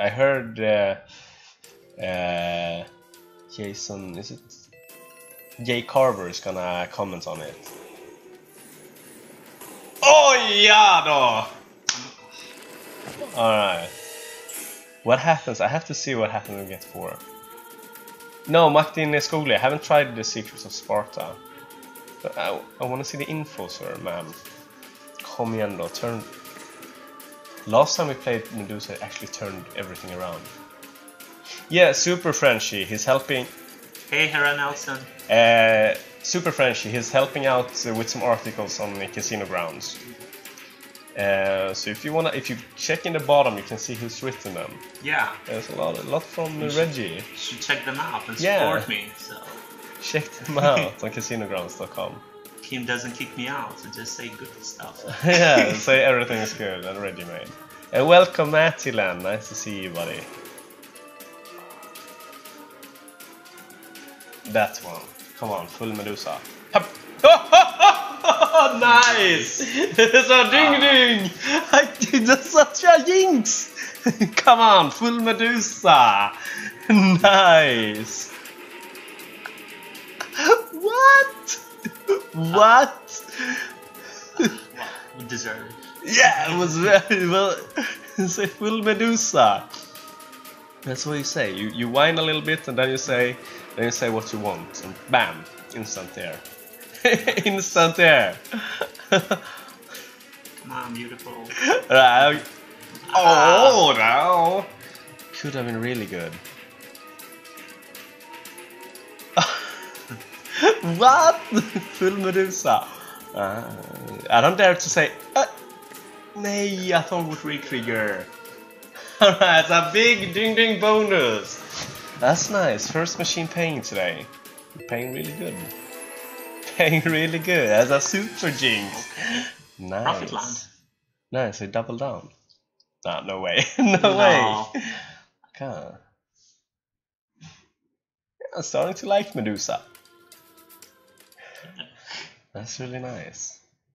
I heard uh, uh, Jason, is it Jay Carver is gonna comment on it. Oh yeah, no. Alright. What happens? I have to see what happens we get 4. No, Martin Skogli, I haven't tried the Secrets of Sparta. But I, I wanna see the info, sir, man. Kom igen då, turn... Last time we played Medusa, it actually turned everything around. Yeah, Super Frenchy, he's helping... Hey, Hera Nelson. Uh, Super Frenchy, he's helping out uh, with some articles on the casino grounds. Uh, so if you wanna, if you check in the bottom, you can see who's written them. Yeah, There's a lot, a lot from You should- Reggie. should check them out and Yeah. support me. So Check them out on casinogrounds.com. Kim doesn't kick me out, so just say good stuff. yeah, say everything is good and ready made. And welcome, Mattilan. Nice to see you, buddy. That one. Come on, full Medusa. Hup. nice! a ding ding! I did such a jinx! Come on, full Medusa! Nice! What? What? Well, deserved. Yeah, it was very well. Say full Medusa. That's what you say. You you whine a little bit and then you say then you say what you want and bam, instant air. instant air. Come ah, beautiful. Right. Ah. oh no! Could have been really good. what? Full Medusa. Uh, I don't dare to say. Uh, nej, jag tar bort retrigger. Alright, it's a big ding ding bonus. That's nice. First machine paying today. Paying really good. Paying really good. That's a super jinx. Nice. Profit land. Nice, they double down. Nah, no way. no, No. way. Okay. I'm starting to like Medusa. That's really nice.